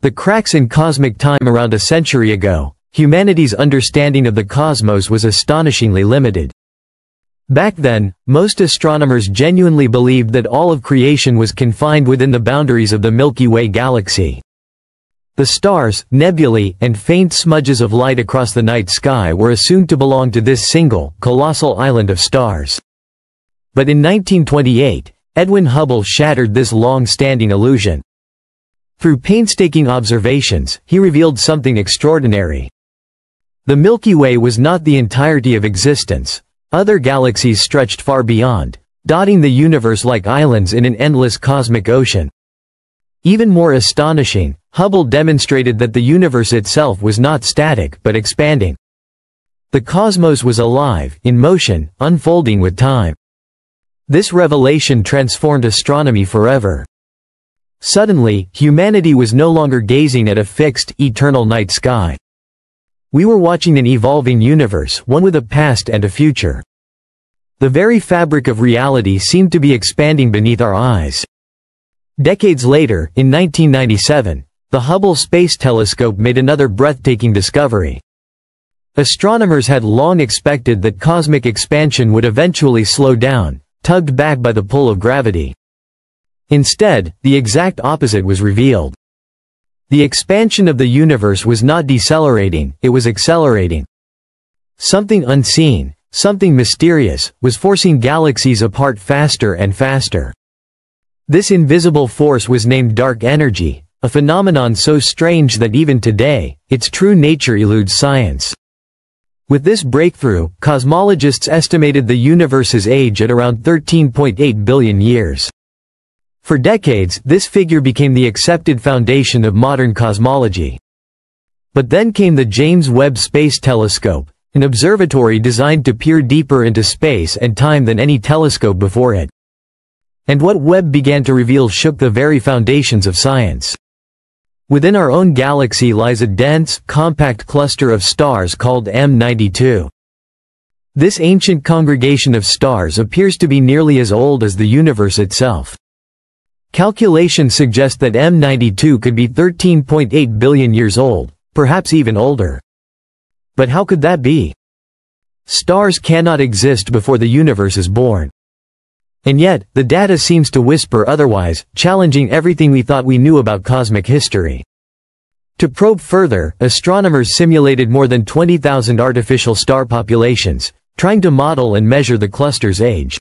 the cracks in cosmic time around a century ago, humanity's understanding of the cosmos was astonishingly limited. Back then, most astronomers genuinely believed that all of creation was confined within the boundaries of the Milky Way galaxy. The stars, nebulae, and faint smudges of light across the night sky were assumed to belong to this single, colossal island of stars. But in 1928, Edwin Hubble shattered this long-standing illusion. Through painstaking observations, he revealed something extraordinary. The Milky Way was not the entirety of existence. Other galaxies stretched far beyond, dotting the universe like islands in an endless cosmic ocean. Even more astonishing, Hubble demonstrated that the universe itself was not static but expanding. The cosmos was alive, in motion, unfolding with time. This revelation transformed astronomy forever. Suddenly, humanity was no longer gazing at a fixed, eternal night sky. We were watching an evolving universe, one with a past and a future. The very fabric of reality seemed to be expanding beneath our eyes. Decades later, in 1997, the Hubble Space Telescope made another breathtaking discovery. Astronomers had long expected that cosmic expansion would eventually slow down, tugged back by the pull of gravity. Instead, the exact opposite was revealed. The expansion of the universe was not decelerating, it was accelerating. Something unseen, something mysterious, was forcing galaxies apart faster and faster. This invisible force was named dark energy, a phenomenon so strange that even today, its true nature eludes science. With this breakthrough, cosmologists estimated the universe's age at around 13.8 billion years. For decades, this figure became the accepted foundation of modern cosmology. But then came the James Webb Space Telescope, an observatory designed to peer deeper into space and time than any telescope before it. And what Webb began to reveal shook the very foundations of science. Within our own galaxy lies a dense, compact cluster of stars called M92. This ancient congregation of stars appears to be nearly as old as the universe itself. Calculations suggest that M92 could be 13.8 billion years old, perhaps even older. But how could that be? Stars cannot exist before the universe is born. And yet, the data seems to whisper otherwise, challenging everything we thought we knew about cosmic history. To probe further, astronomers simulated more than 20,000 artificial star populations, trying to model and measure the cluster's age.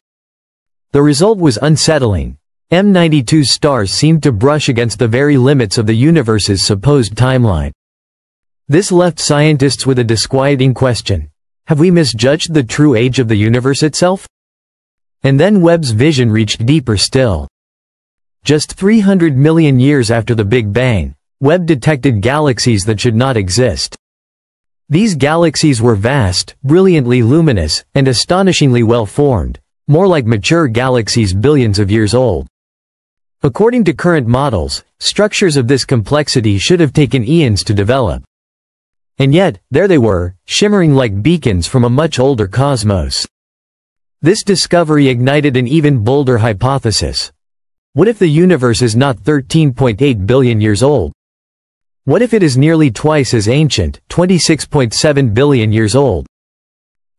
The result was unsettling. M92 stars seemed to brush against the very limits of the universe's supposed timeline. This left scientists with a disquieting question. Have we misjudged the true age of the universe itself? And then Webb's vision reached deeper still. Just 300 million years after the Big Bang, Webb detected galaxies that should not exist. These galaxies were vast, brilliantly luminous, and astonishingly well-formed, more like mature galaxies billions of years old. According to current models, structures of this complexity should have taken eons to develop. And yet, there they were, shimmering like beacons from a much older cosmos. This discovery ignited an even bolder hypothesis. What if the universe is not 13.8 billion years old? What if it is nearly twice as ancient, 26.7 billion years old?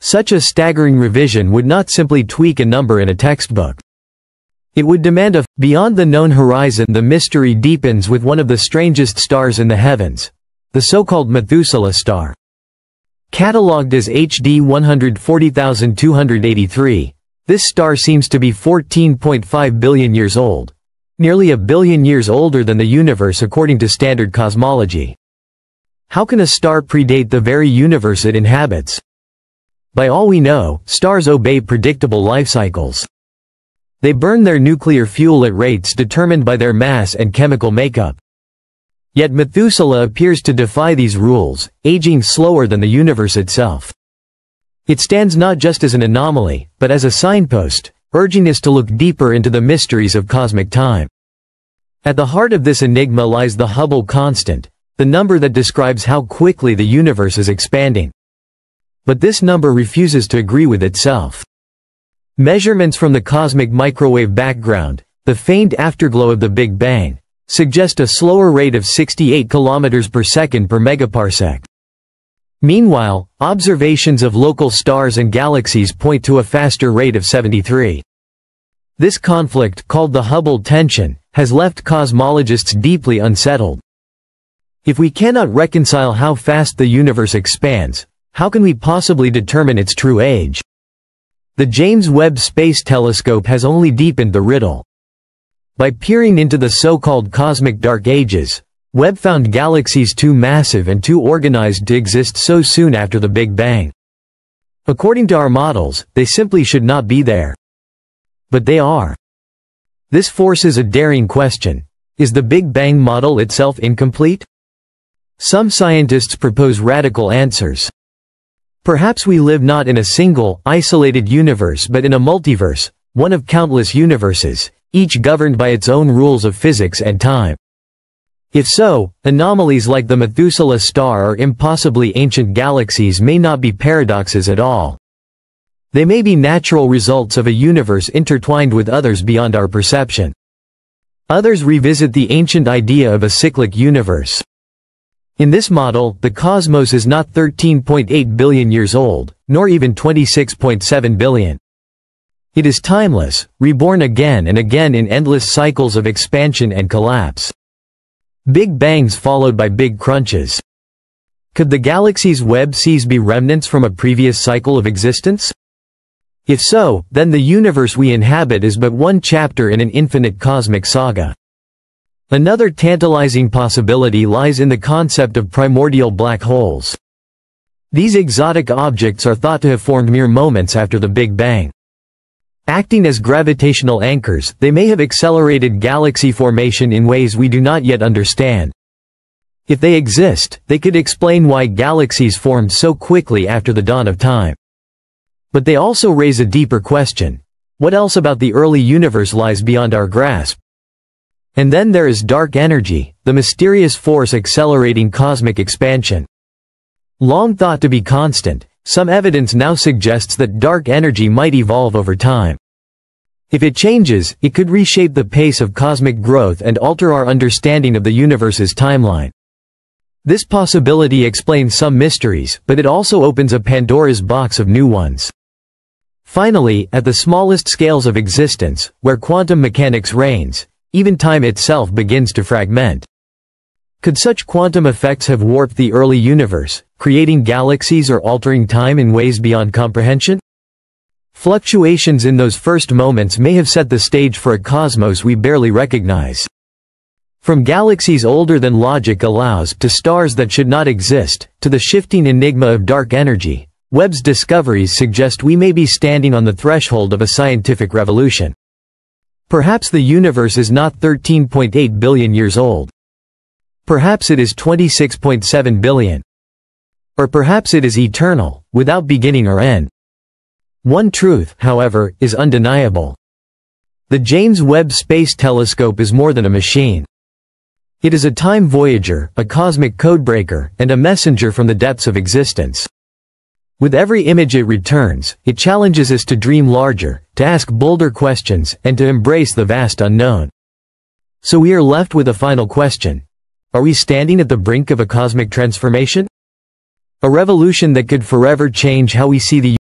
Such a staggering revision would not simply tweak a number in a textbook. It would demand a, beyond the known horizon the mystery deepens with one of the strangest stars in the heavens, the so-called Methuselah star. Catalogued as HD 140283, this star seems to be 14.5 billion years old. Nearly a billion years older than the universe according to standard cosmology. How can a star predate the very universe it inhabits? By all we know, stars obey predictable life cycles. They burn their nuclear fuel at rates determined by their mass and chemical makeup. Yet Methuselah appears to defy these rules, aging slower than the universe itself. It stands not just as an anomaly, but as a signpost, urging us to look deeper into the mysteries of cosmic time. At the heart of this enigma lies the Hubble constant, the number that describes how quickly the universe is expanding. But this number refuses to agree with itself. Measurements from the cosmic microwave background, the faint afterglow of the Big Bang, suggest a slower rate of 68 km per second per megaparsec. Meanwhile, observations of local stars and galaxies point to a faster rate of 73. This conflict, called the Hubble tension, has left cosmologists deeply unsettled. If we cannot reconcile how fast the universe expands, how can we possibly determine its true age? The James Webb Space Telescope has only deepened the riddle. By peering into the so-called cosmic dark ages, Webb found galaxies too massive and too organized to exist so soon after the Big Bang. According to our models, they simply should not be there. But they are. This forces a daring question. Is the Big Bang model itself incomplete? Some scientists propose radical answers. Perhaps we live not in a single, isolated universe but in a multiverse, one of countless universes, each governed by its own rules of physics and time. If so, anomalies like the Methuselah star or impossibly ancient galaxies may not be paradoxes at all. They may be natural results of a universe intertwined with others beyond our perception. Others revisit the ancient idea of a cyclic universe. In this model, the cosmos is not 13.8 billion years old, nor even 26.7 billion. It is timeless, reborn again and again in endless cycles of expansion and collapse. Big bangs followed by big crunches. Could the galaxy's Webb sees be remnants from a previous cycle of existence? If so, then the universe we inhabit is but one chapter in an infinite cosmic saga. Another tantalizing possibility lies in the concept of primordial black holes. These exotic objects are thought to have formed mere moments after the Big Bang. Acting as gravitational anchors, they may have accelerated galaxy formation in ways we do not yet understand. If they exist, they could explain why galaxies formed so quickly after the dawn of time. But they also raise a deeper question. What else about the early universe lies beyond our grasp? And then there is dark energy, the mysterious force accelerating cosmic expansion. Long thought to be constant, some evidence now suggests that dark energy might evolve over time. If it changes, it could reshape the pace of cosmic growth and alter our understanding of the universe's timeline. This possibility explains some mysteries, but it also opens a Pandora's box of new ones. Finally, at the smallest scales of existence, where quantum mechanics reigns, even time itself begins to fragment. Could such quantum effects have warped the early universe, creating galaxies or altering time in ways beyond comprehension? Fluctuations in those first moments may have set the stage for a cosmos we barely recognize. From galaxies older than logic allows to stars that should not exist, to the shifting enigma of dark energy, Webb's discoveries suggest we may be standing on the threshold of a scientific revolution. Perhaps the universe is not 13.8 billion years old. Perhaps it is 26.7 billion. Or perhaps it is eternal, without beginning or end. One truth, however, is undeniable. The James Webb Space Telescope is more than a machine. It is a time voyager, a cosmic codebreaker, and a messenger from the depths of existence. With every image it returns, it challenges us to dream larger, to ask bolder questions, and to embrace the vast unknown. So we are left with a final question. Are we standing at the brink of a cosmic transformation? A revolution that could forever change how we see the